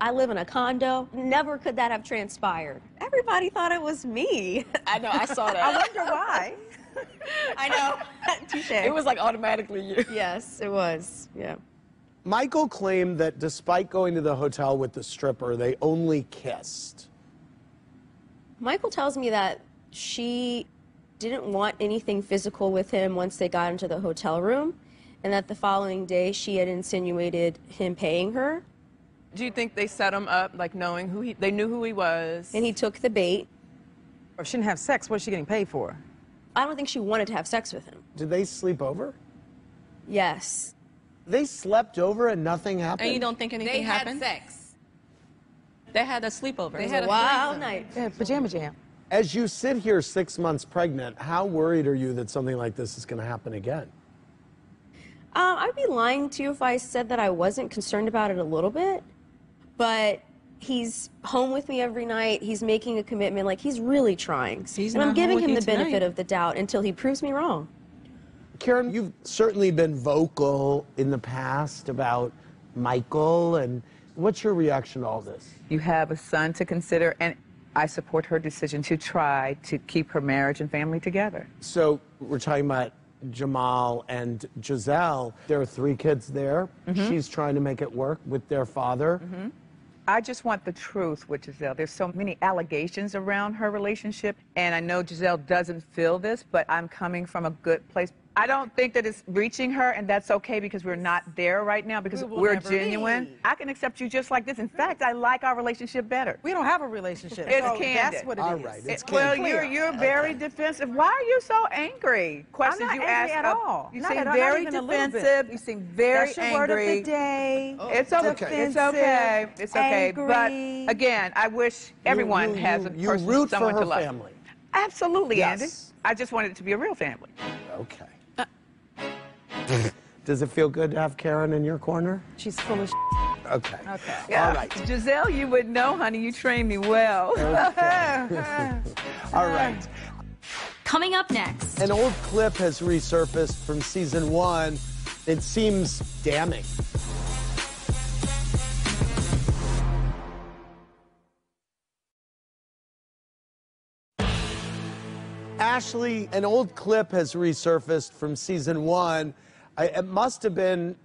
I live in a condo. Never could that have transpired. Everybody thought it was me. I know, I saw that. I wonder why. I know. Touche. it was like automatically you. Yes, it was. Yeah. Michael claimed that despite going to the hotel with the stripper, they only kissed. Michael tells me that she didn't want anything physical with him once they got into the hotel room, and that the following day she had insinuated him paying her, Do you think they set him up, like knowing who he, they knew who he was? and he took the bait. Or she didn't have sex, what's she getting paid for? I don't think she wanted to have sex with him. Did they sleep over? Yes. They slept over and nothing happened. And you don't think anything They had sex. They had a sleepover. They It was had a a wild night. Yeah, pajama jam. As you sit here six months pregnant, how worried are you that something like this is going to happen again? Um, I'd be lying to you if I said that I wasn't concerned about it a little bit, but he's home with me every night. He's making a commitment. Like he's really trying. He's and I'm giving him you the benefit tonight. of the doubt until he proves me wrong. Karen, you've certainly been vocal in the past about Michael, and what's your reaction to all this? You have a son to consider, and I support her decision to try to keep her marriage and family together. So we're talking about Jamal and Gizelle. There are three kids there. Mm-hmm. She's trying to make it work with their father. Mm-hmm. I just want the truth with Gizelle. There's so many allegations around her relationship, and I know Gizelle doesn't feel this, but I'm coming from a good place. I don't think that it's reaching her, and that's okay because we're not there right now because we we're genuine. be. I can accept you just like this. In fact, I like our relationship better. We don't have a relationship. It's so candid. That's what it is. All right, it's It- well, you're you're very defensive. Why are you so angry? Questions not you angry ask at of- all. You Not seem at all, not very even a little bit. defensive. You seem very That's your angry. word of the day. Oh. It's okay. It's okay. It's okay. angry. But again, I wish everyone you, has you, a you person, root for someone her to love. family. Absolutely, Yes. Andy. I just wanted it to be a real family. Okay. Does it feel good to have Karen in your corner? She's full of. Okay. Okay. All right. Gizelle, you would know, honey. You trained me well. All right. Coming up next. An old clip has resurfaced from season one. It seems damning. Ashley, an old clip has resurfaced from season one. I, it must have been,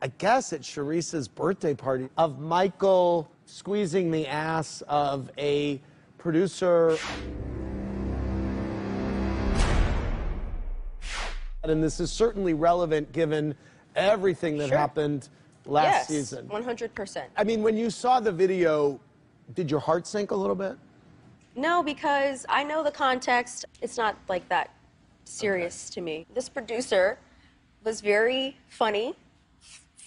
I guess, at Charrisse's birthday party of Michael squeezing the ass of a producer and this is certainly relevant given everything that Sure. happened last yes, season. 100%. I mean, when you saw the video, did your heart sink a little bit? No, because I know the context. It's not like that serious to me. This producer was very funny,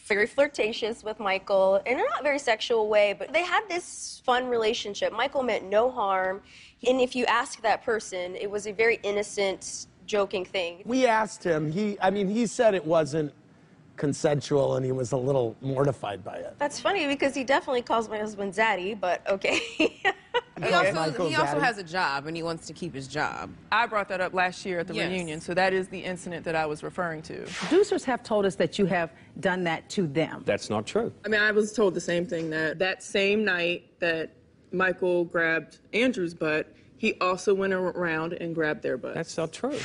very flirtatious with Michael in a not very sexual way, but they had this fun relationship. Michael meant no harm. And if you ask that person, it was a very innocent, joking thing. We asked him. He, I mean, he said it wasn't consensual, and he was a little mortified by it. That's funny because he definitely calls my husband Zaddy, but okay. He also, he also has a job and he wants to keep his job. I brought that up last year at the Yes. reunion, so that is the incident that I was referring to. Producers have told us that you have done that to them. That's not true. I mean, I was told the same thing that that same night that Michael grabbed Andrew's butt, he also went around and grabbed their butt. That's not true.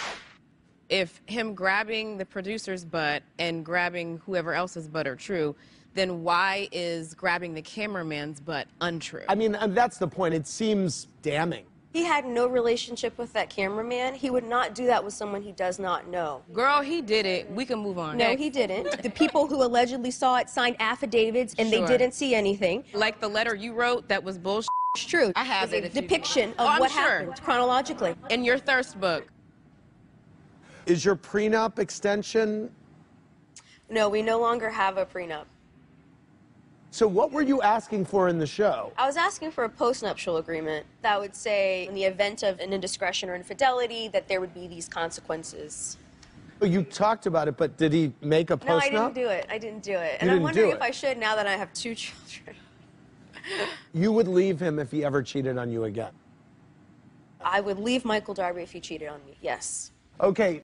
If him grabbing the producer's butt and grabbing whoever else's butt are true, then why is grabbing the cameraman's butt untrue? I mean, and that's the point. It seems damning. he had no relationship with that cameraman. He would not do that with someone he does not know. Girl, he did it. We can move on. No, he didn't. The people who allegedly saw it signed affidavits and Sure. they didn't see anything. Like the letter you wrote that was bullshit It's true. I have it a depiction Oh, of I'm what sure. happened chronologically. in your thirst book. Is your prenup extension? No, we no longer have a prenup. So, what were you asking for in the show? I was asking for a postnuptial agreement that would say, in the event of an indiscretion or infidelity, that there would be these consequences. Oh, you talked about it, but did he make a post? No, I didn't do it. I didn't do it. And I'm wondering if I should now that I have two children. You would leave him if he ever cheated on you again. I would leave Michael Darby if he cheated on me. Yes. Okay,